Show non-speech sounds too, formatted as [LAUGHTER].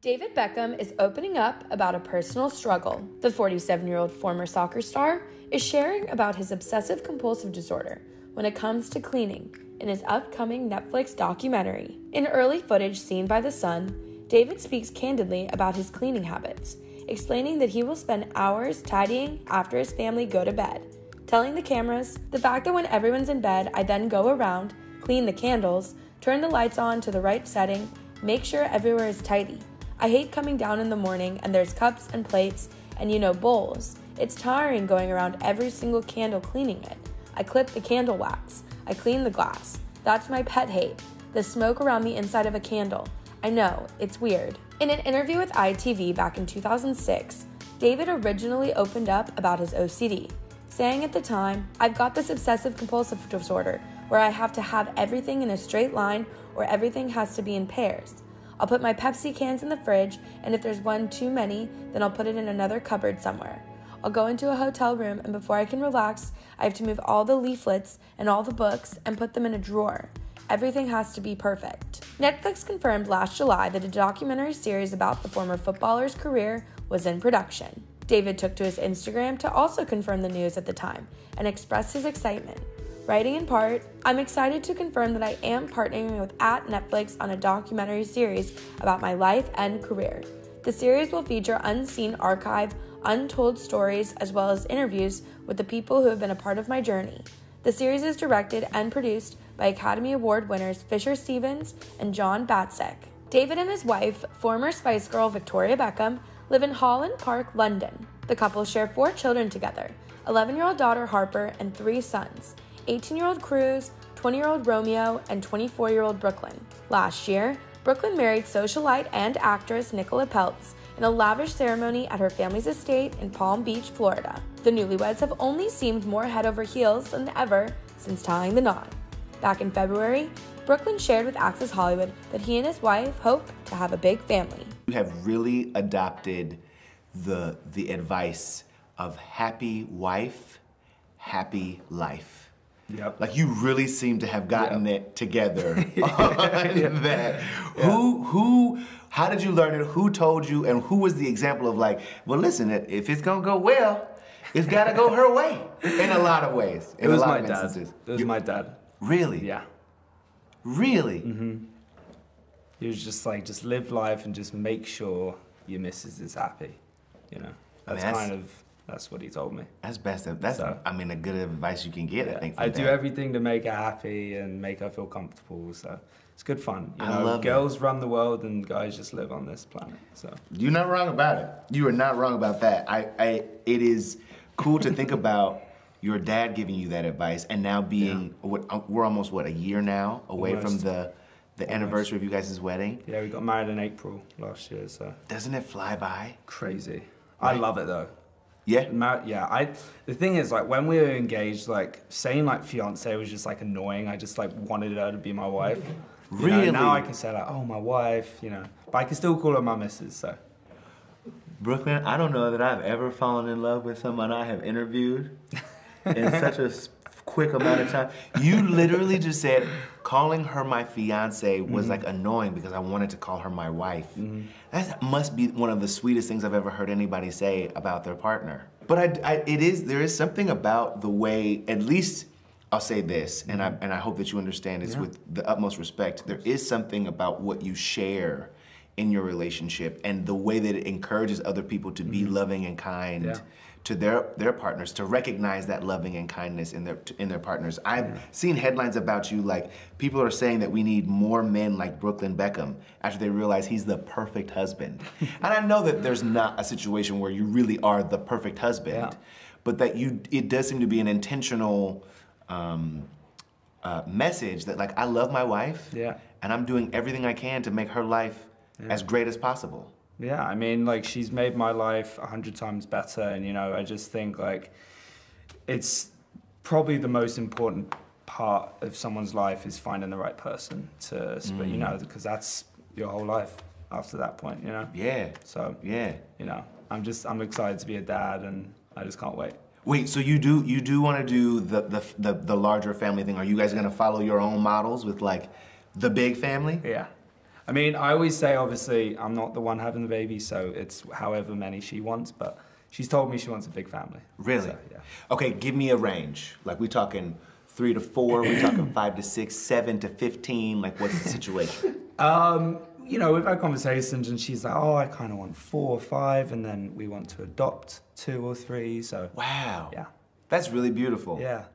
David Beckham is opening up about a personal struggle. The 47 year old former soccer star is sharing about his obsessive compulsive disorder when it comes to cleaning in his upcoming Netflix documentary. In early footage seen by The Sun, David speaks candidly about his cleaning habits, explaining that he will spend hours tidying after his family go to bed, telling the cameras the fact that when everyone's in bed, I then go around, clean the candles, turn the lights on to the right setting, make sure everywhere is tidy. I hate coming down in the morning and there's cups and plates and you know bowls. It's tiring going around every single candle cleaning it. I clip the candle wax. I clean the glass. That's my pet hate. The smoke around the inside of a candle. I know, it's weird. In an interview with ITV back in 2006, David originally opened up about his OCD, saying at the time, I've got this obsessive compulsive disorder where I have to have everything in a straight line or everything has to be in pairs. I'll put my Pepsi cans in the fridge, and if there's one too many, then I'll put it in another cupboard somewhere. I'll go into a hotel room, and before I can relax, I have to move all the leaflets and all the books and put them in a drawer. Everything has to be perfect. Netflix confirmed last July that a documentary series about the former footballer's career was in production. David took to his Instagram to also confirm the news at the time and express his excitement. Writing in part, I'm excited to confirm that I am partnering with at Netflix on a documentary series about my life and career. The series will feature unseen archive, untold stories, as well as interviews with the people who have been a part of my journey. The series is directed and produced by Academy Award winners Fisher Stevens and John Battsek. David and his wife, former Spice Girl Victoria Beckham, live in Holland Park, London. The couple share four children together 11 year old daughter Harper and three sons. 18 year old Cruz, 20 year old Romeo, and 24 year old Brooklyn. Last year, Brooklyn married socialite and actress Nicola Peltz in a lavish ceremony at her family's estate in Palm Beach, Florida. The newlyweds have only seemed more head over heels than ever since tying the knot. Back in February, Brooklyn shared with Access Hollywood that he and his wife hope to have a big family. You have really adopted the, the advice of happy wife, happy life. Yep. Like you really seem to have gotten Yep. it together [LAUGHS] [LAUGHS] on that. Who who how did you learn it? Who told you and who was the example of like, well listen, if it's gonna go well, it's gotta go her way. In a lot of ways. In It was a lot my of dad. It was You- my dad. Really? Yeah. Really? Mm-hmm. He was just like, just live life and just make sure your missus is happy. You know, I mean, that's, that's- kind of that's what he told me. That's best that's So- I mean a good advice you can get, I think. I from do that. everything to make her happy and make her feel comfortable. So it's good fun. You I know, love it. girls run the world and guys just live on this planet. So You're not wrong about it. You are not wrong about that. I, I it is cool to think about your dad giving you that advice and now being what uh, we're almost what a year now away from Almost. the the anniversary of you guys' wedding. yeah, we got married in April last year. So Doesn't it fly by? crazy. I love it though. Yeah. Mar- yeah, I. The thing is, like, when we were engaged, like, saying like fiance was just like annoying. I just like wanted her to be my wife. You know, Really? now I can say like, oh, my wife. You know, but I can still call her my missus. So Brooklyn, I don't know that I've ever fallen in love with someone I have interviewed in such a [LAUGHS] quick amount of time. You literally just said calling her my fiance was Mm-hmm. like annoying because I wanted to call her my wife. That must be one of the sweetest things I've ever heard anybody say about their partner. But I, I, it is there is something about the way, at least I'll say this, and I and I hope that you understand this Mm-hmm. Yeah. with the utmost respect. There is something about what you share in your relationship and the way that it encourages other people to be loving and kind Mm-hmm. Yeah. to their their partners to recognize that loving and kindness in their in their partners. I've seen headlines about you like people are saying that we need more men like Brooklyn Beckham after they realize he's the perfect husband. [LAUGHS] and I know that there's not a situation where you really are the perfect husband, Yeah. but that you it does seem to be an intentional um, uh, message that like I love my wife, Yeah. and I'm doing everything I can to make her life as great as possible. yeah, I mean, like, she's made my life a hundred times better, and you know, I just think like it's probably the most important part of someone's life is finding the right person to, sp you mm. know, because that's your whole life after that point, you know. Yeah, So yeah. you know, I'm just I'm excited to be a dad, and I just can't wait. Wait, so you do you do want to do the, the the the larger family thing? Are you guys gonna follow your own models with like the big family? Yeah. I mean, I always say, obviously, I'm not the one having the baby, so it's however many she wants, but she's told me she wants a big family. Really? So, yeah. Okay, give me a range. Like we're talking three to four, We're talking [CLEARS THROAT] five to six, seven to fifteen. Like what's the situation? [LAUGHS] Um, you know, we've had conversations, and she's like, "Oh, I kind of want four or five, and then we want to adopt two or three. So, wow. yeah, That's really beautiful. yeah.